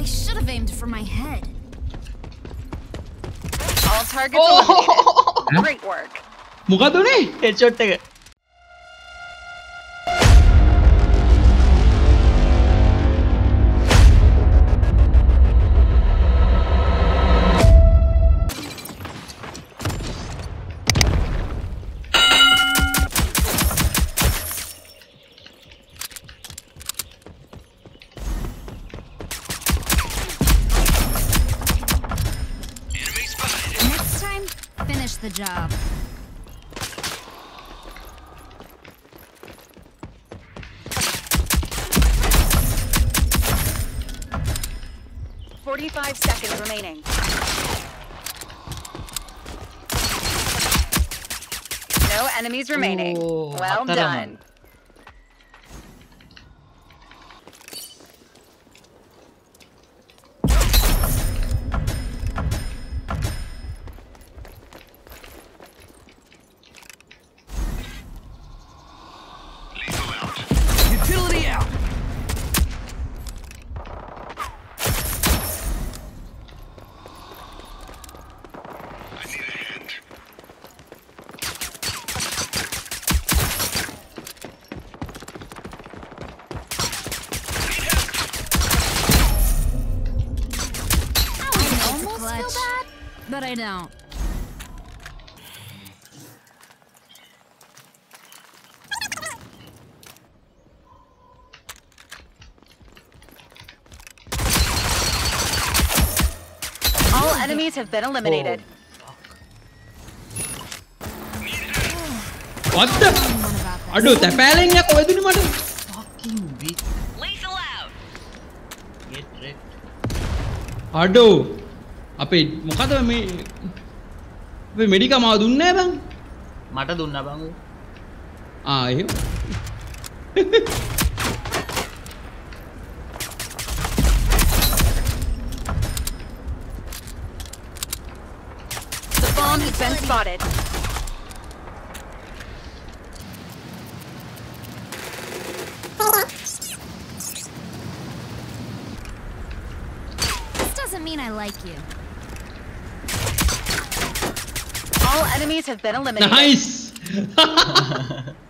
They should have aimed for my head. All targets oh! Great work. Mukha to ni. Headshot taga. the job. Forty-five seconds remaining. No enemies remaining. Ooh, well done. but I don't. All enemies have been eliminated. What the? Aduh, tepelin niya kau itu di mana? Fucking bitch. Aduh. අපේ මොකද මේ අපේ මෙඩික මාව දුන්නේ බං මට දුන්න බං ආ එහෙම The bomb has been spotted. This doesn't mean I like you. All enemies have been eliminated. Nice!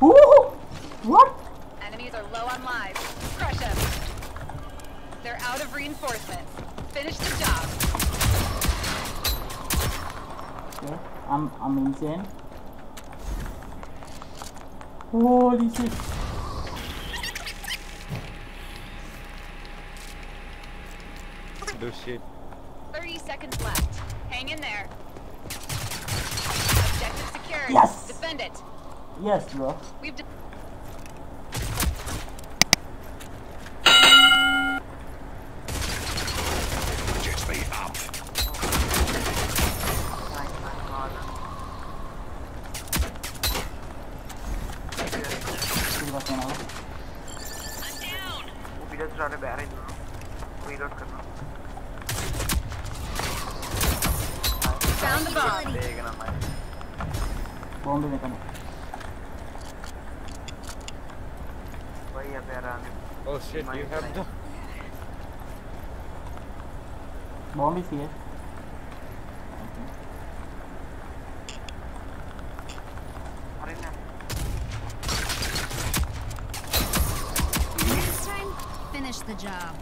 Whoa! What? Enemies are low on lives. Crush them. They're out of reinforcements. Finish the job. Okay, I'm I'm insane. Holy shit. Do shit 30 seconds left. Hang in there. Objective secured. Yes! Defend it. Yes, bro. We've वही appearance. Oh shit, you have the bomb is here. Next time, finish the job.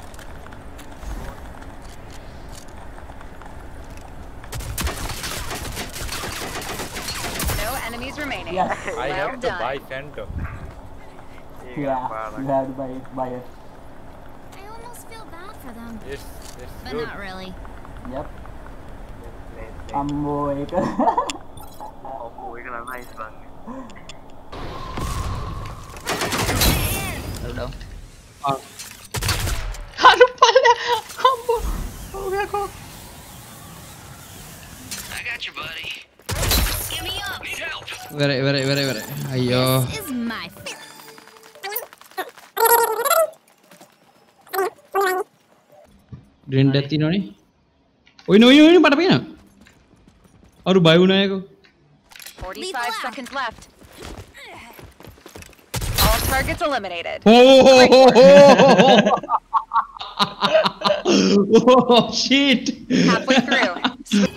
No enemies remaining. Yes. I well have done. to buy phantom. You yeah, you have to buy it. Buy it. I almost feel bad for them. It's, it's but good. not really. Yep. I'm awake. oh, we're gonna nice one. Hello. Oh. I got you, buddy. Give me up. Need help. Wait. Ayo. This is my Green Death yun ni. Oh, yun, yun, yun, patapin na. Aduh, bayu na ako. 45 seconds left. All targets eliminated. Oh, oh, oh, oh, oh. oh shit. Halfway through.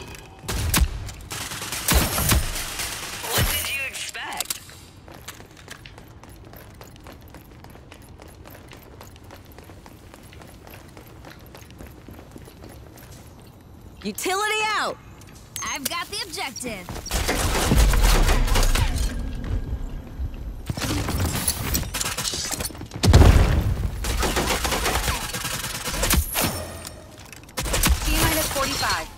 utility out. I've got the objective. T minus 45.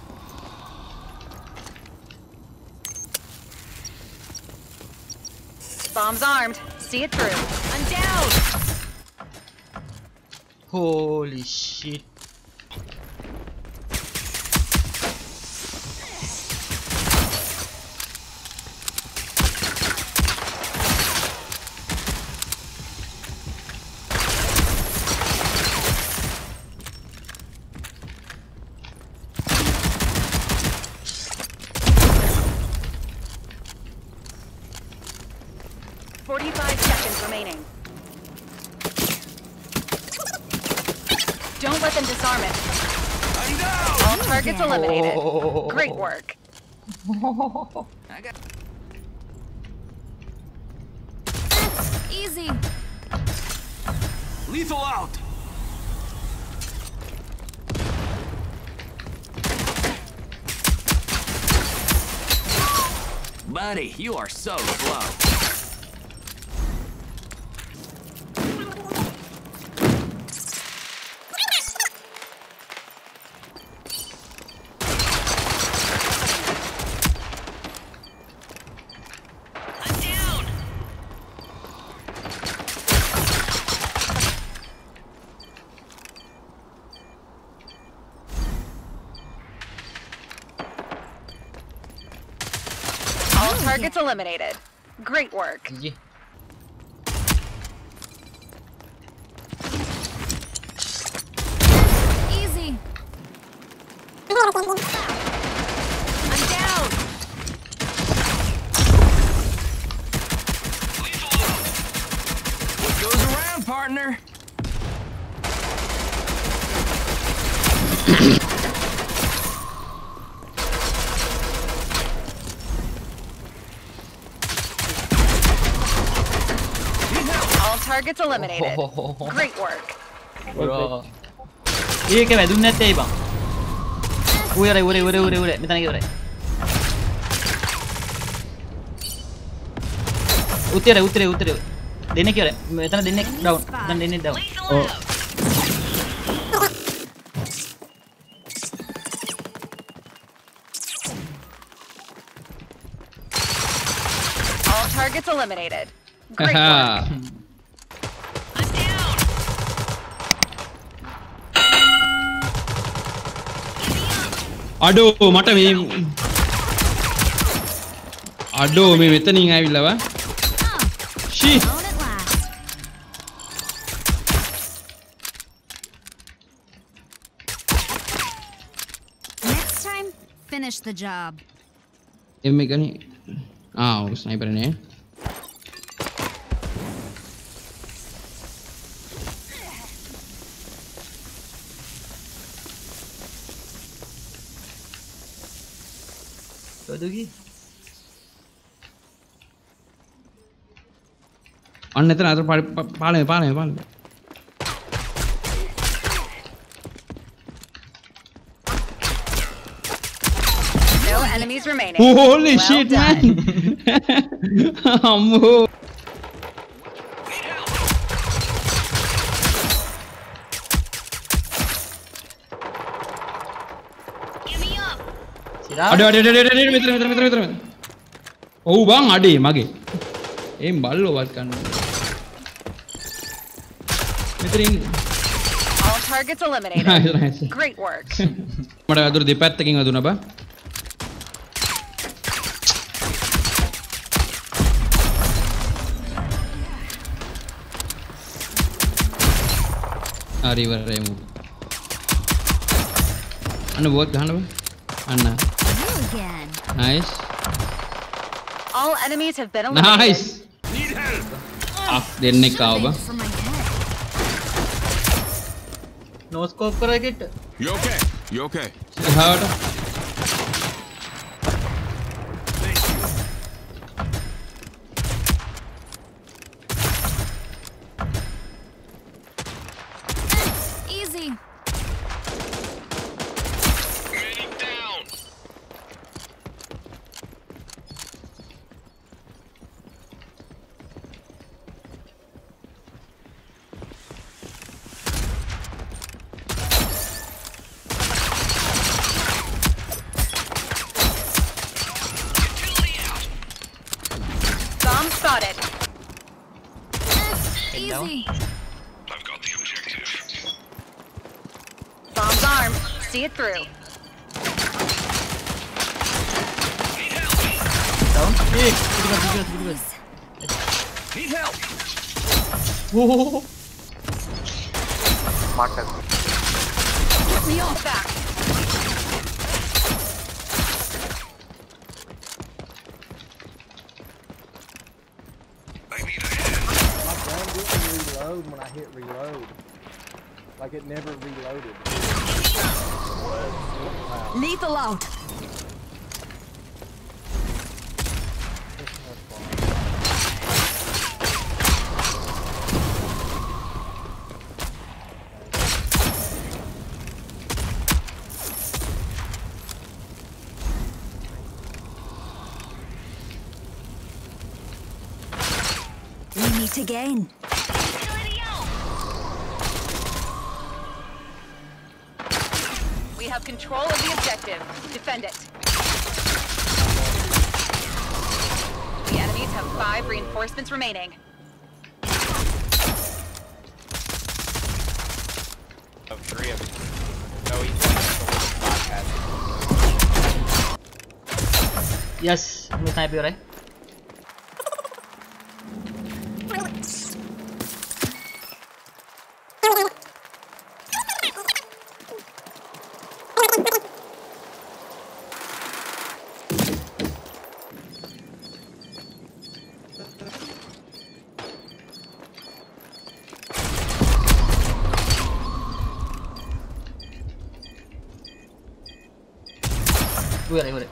Bombs armed. See it through. I'm down. Holy shit. Forty-five seconds remaining. Don't let them disarm it. I'm down. All targets eliminated. Oh. Great work. I got. Easy. Lethal out. Buddy, you are so slow. Targets eliminated. Great work. GG. Easy. I'm down. What goes around, partner? Need gets eliminated. Oh. Great work. Bro. 이렇게 왜 눈에 때 이방. 우레 우레 우레 우레 우레. 밑에 나게 우레. उतरे उतरे उतरे देने क्यों रहे इतना देने down इतना देने down All targets eliminated. Great work. අඩෝ මට මේ අඩෝ මේ මෙතනින් ඇවිල්ලව Oh, she alone at last. Next time, finish the job. එම එකන ආ ස්නයිපරනේ कर दोगी अन्य इतना तो पाले पाले पाले पाले Holy well shit, done. man! අඩ මෙතර මෙතර මෙතර මෙතර ඔව් බං අඩේ මගේ. එම් බල්ලෝ වත් ගන්න මෙතරින් all targets eliminated. great work. මට අදුර දෙපැත්තකින් අදුන බා. හරි ඉවරයි මු. අන්න බෝත් ගහන්න බා. අන්න. Nice. All enemies have been eliminated. Nice. Need help. Ah, they're neck over. No scope for. You okay? You okay? Heard. Easy. Bomb's armed. See it through. Down. Tiga tiga tiga tiga. Need help. Oh. මට Get me off back. Reload when I hit reload. Like it never reloaded. Lethal out. Again. Have control of the objective. Defend it. The enemies have five reinforcements remaining. of three of them. No, he's podcast. Yes, may sniper right? Gue gue gue.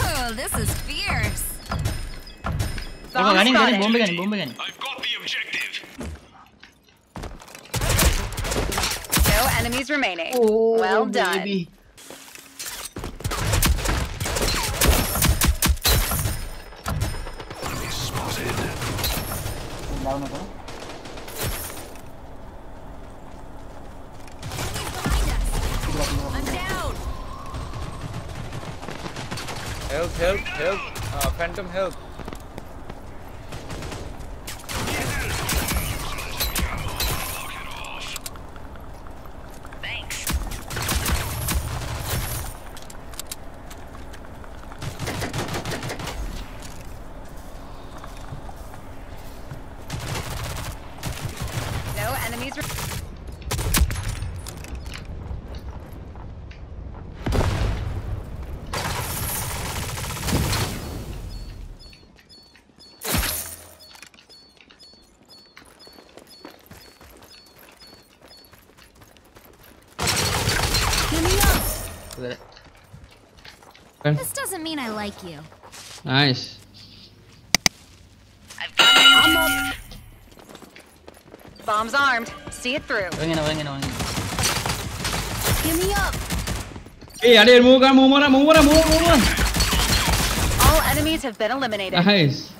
Oh, this is fierce. Kalau Bomb gani gani spotted. bombe gani. I've got the objective. No enemies remaining. Oh, well done. baby. Down ako. I'm down. Help. Uh, phantom help. No enemies. Re- Give me up. Gue. This doesn't mean I like you. Nice. I'm up. Bomb's armed. See it through. Wengin wengin wengin. Give me up. Eh, ada yang murah, murah, murah, murah, murah. All enemies have been eliminated. Nice.